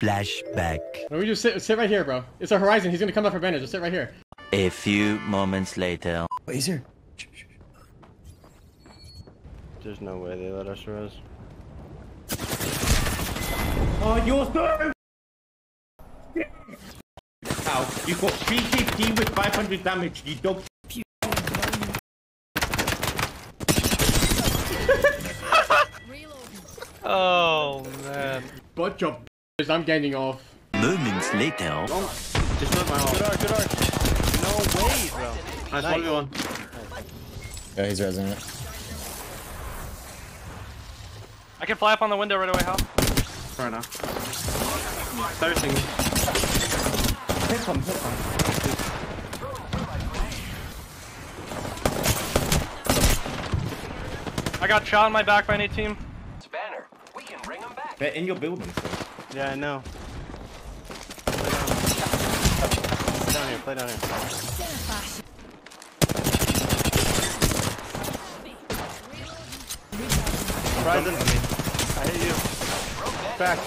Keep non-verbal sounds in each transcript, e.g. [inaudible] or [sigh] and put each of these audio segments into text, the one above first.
Flashback. Let me just sit, sit right here, bro. It's a horizon. He's gonna come up for bandage. Just sit right here. A few moments later. Wait, he's here. There's no way they let us res. Oh, you're so. Ow, you got 3KP with 500 damage, you dog. [laughs] Oh man. Good job. B****s. I'm getting off. Moments later. Just not my Good arc, good arc. No way, bro. Nice, Nice. one. Yeah, he's resing it. I can fly up on the window right away, Hal. Right now. Thirsting. Hit him, hit him. I got shot on my back by an any team. It's Banner. We can bring him back. They're in your building. So. Yeah, I know. Play down here, play down here. Horizon. I hit you. Back.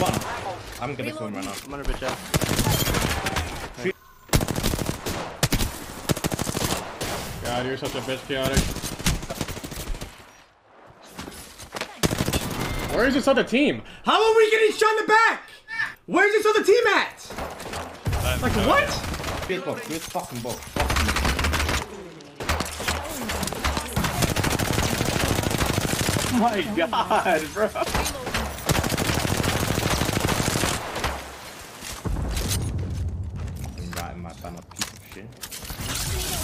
One. I'm gonna swim right now. I'm under bitch out. God, you're such a bitch, chaotic. Where's this other team? How are we getting shot in the back? Where's this other team at? I'm like, sorry. what? This book, good fucking book. Oh [laughs] my god, bro. I'm right in piece of shit.